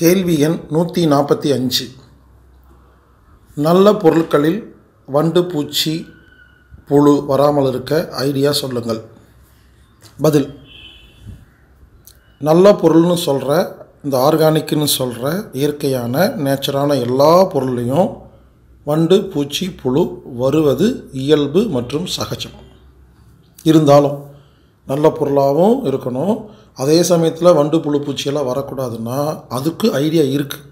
கேள்வி எண் நூற்றி நாற்பத்தி அஞ்சு. நல்ல பொருட்களில் வண்டு பூச்சி புழு வராமல் இருக்க ஐடியா சொல்லுங்கள். பதில். நல்ல பொருள்னு சொல்கிற இந்த ஆர்கானிக்னு சொல்கிற இயற்கையான நேச்சரான எல்லா பொருளையும் வண்டு பூச்சி புழு வருவது இயல்பு மற்றும் சகஜம். இருந்தாலும் நல்ல பொருளாகவும் இருக்கணும். அதே சமயத்தில் வண்டு புழு பூச்சியெல்லாம் வரக்கூடாதுன்னா அதுக்கு ஐடியா இருக்குது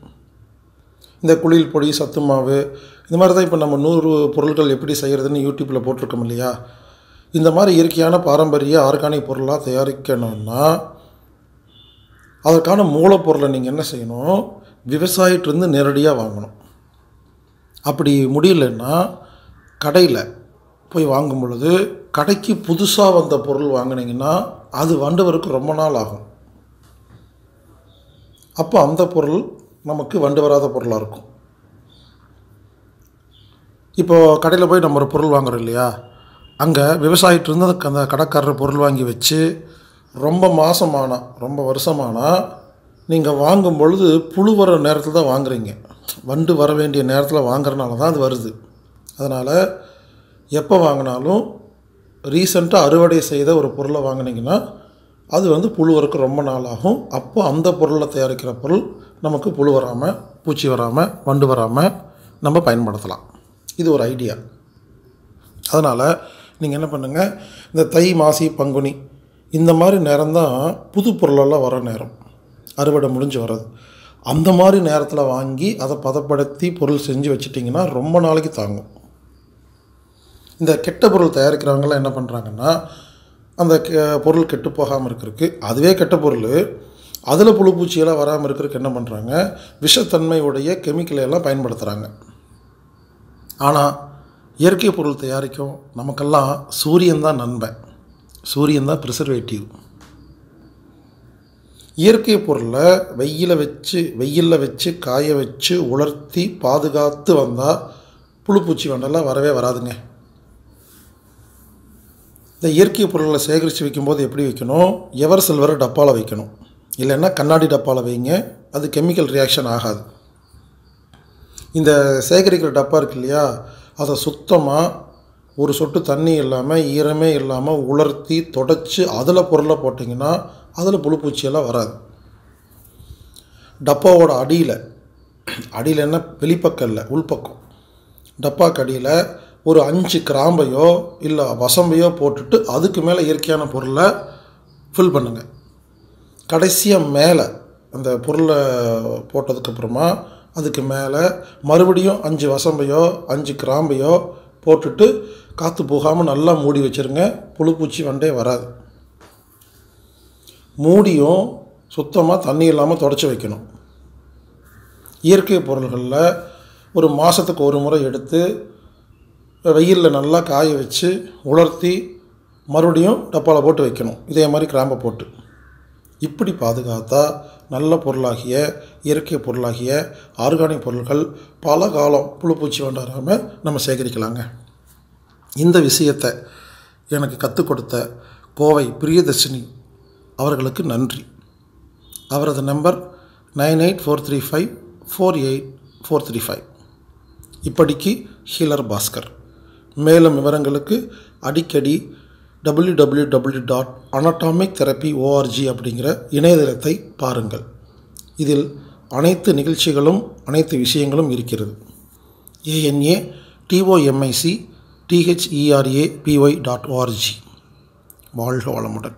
இந்த குளியல் பொடி சத்து மாவு இந்த மாதிரி தான் இப்போ நம்ம நூறு பொருட்கள் எப்படி செய்கிறதுன்னு யூடியூப்பில் போட்டிருக்கோம் இல்லையா? இந்த மாதிரி இயற்கையான பாரம்பரிய ஆர்கானிக் பொருளாக தயாரிக்கணும்னா அதற்கான மூலப்பொருளை நீங்கள் என்ன செய்யணும்? விவசாயிட்டிருந்து நேரடியாக வாங்கணும். அப்படி முடியலன்னா கடையில் போய் வாங்கும் பொழுது கடைக்கு புதுசாக வந்த பொருள் வாங்கினீங்கன்னா அது வண்டவருக்கு ரொம்ப நாள் ஆகும். அப்போ அந்த பொருள் நமக்கு வண்டு வராத பொருளாக இருக்கும். இப்போது கடையில் போய் நம்ம ஒரு பொருள் வாங்குறோம் இல்லையா? அங்கே விவசாயிட்டிருந்து அந்த அந்த கடைக்காரர் பொருள் வாங்கி வச்சு ரொம்ப மாதமானா ரொம்ப வருஷமானால் நீங்கள் வாங்கும் பொழுது புழு வர நேரத்தில் தான் வாங்குறீங்க. வண்டு வர வேண்டிய நேரத்தில் வாங்குறதுனால தான் அது வருது. அதனால் எப்போ வாங்கினாலும் ரீசெண்டாக அறுவடை செய்த ஒரு பொருளை வாங்கினீங்கன்னா அது வந்து புழு வரக்கு ரொம்ப நாள் ஆகும் அப்போ அந்த பொருளை தயாரிக்கிற பொருள் நமக்கு புழு வராமல் பூச்சி வராமல் வண்டு வராமல் நம்ம பயன்படுத்தலாம். இது ஒரு ஐடியா அதனால் நீங்கள் என்ன பண்ணுங்கள் இந்த தை மாசி பங்குனி இந்த மாதிரி நேரம்தான் புது பொருளெல்லாம் வர நேரம். அறுவடை முடிஞ்சு வர்றது. அந்த மாதிரி நேரத்தில் வாங்கி அதை பதப்படுத்தி பொருள் செஞ்சு வச்சிட்டிங்கன்னா ரொம்ப நாளைக்கு தாங்கும். இந்த கெட்ட பொருள் தயாரிக்கிறவங்களாம் என்ன பண்ணுறாங்கன்னா அந்த கெ- பொருள் கெட்டு போகாமல் இருக்கிறதுக்கு அதுவே கெட்ட பொருள். அதில் புழு பூச்சியெல்லாம் வராமல் இருக்கிறதுக்கு என்ன பண்ணுறாங்க விஷத்தன்மையுடைய கெமிக்கலை எல்லாம் பயன்படுத்துகிறாங்க ஆனால் இயற்கை பொருள் தயாரிக்கும் நமக்கெல்லாம் சூரியன் தான் நண்பன். சூரியன் தான் ப்ரிசர்வேட்டிவ் இயற்கை பொருளை வெயில வச்சு வெயிலில் வச்சு காய வச்சு உலர்த்தி பாதுகாத்து வந்தால் புழு பூச்சி வண்டெல்லாம் வரவே வராதுங்க. இந்த இயற்கை பொருள்களை சேகரித்து வைக்கும்போது எப்படி வைக்கணும்? எவர் சில்வரை டப்பாவில் வைக்கணும். இல்லைன்னா கண்ணாடி டப்பாவில் வைங்க. அது கெமிக்கல் ரியாக்ஷன் ஆகாது. இந்த சேகரிக்கிற டப்பா இருக்கு இல்லையா? அதை சுத்தமாக ஒரு சொட்டு தண்ணி இல்லாமல் ஈரமே இல்லாமல் உலர்த்தி தொடச்சி அதில் பொருளை போட்டிங்கன்னா அதில் புழு பூச்சியெல்லாம் வராது. டப்பாவோட அடியில் அடியில் என்ன? வெளிப்பக்கம் இல்லை உள்பக்கம். டப்பாக்கு அடியில் ஒரு அஞ்சு கிராம்பையோ இல்லை வசம்பையோ போட்டுட்டு அதுக்கு மேலே இயற்கையான பொருளை ஃபில் பண்ணுங்கள் கடைசியாக மேலே அந்த பொருளை போட்டதுக்கப்புறமா அதுக்கு மேலே மறுபடியும் அஞ்சு வசம்பையோ அஞ்சு கிராம்பையோ போட்டுட்டு காற்று போகாமல் நல்லா மூடி வச்சுருங்க. புழுப்பூச்சி வண்டே வராது. மூடியும் சுத்தமாக தண்ணி இல்லாமல் தொடச்சி வைக்கணும். இயற்கை பொருள்களில் ஒரு மாதத்துக்கு ஒரு முறை எடுத்து வெயிலில் நல்லா காய வச்சு உலர்த்தி மறுபடியும் டப்பாவில் போட்டு வைக்கணும். இதே மாதிரி கிராம்பை போட்டு. இப்படி பாதுகாத்தா நல்ல பொருளாகிய இயற்கை பொருளாகிய ஆர்கானிக் பொருட்கள் பல காலம் புழுப்பூச்சி வண்டாராமல் நம்ம சேகரிக்கலாங்க. இந்த விஷயத்தை எனக்கு கற்றுக் கொடுத்த கோவை பிரியதர்ஷினி அவர்களுக்கு நன்றி. அவரது number nine eight four three five four eight four three five. இப்படிக்கு ஹீலர் பாஸ்கர். மேலும் விவரங்களுக்கு அடிக்கடி www.anatomic dot anatomic therapy O R G அப்படிங்கிற இணையதளத்தை பாருங்கள். இதில் அனைத்து நிகழ்ச்சிகளும் அனைத்து விஷயங்களும் இருக்கிறது. A N A T O M I C T H E R A P Y dot O R G வாழ்க வளமுடன்.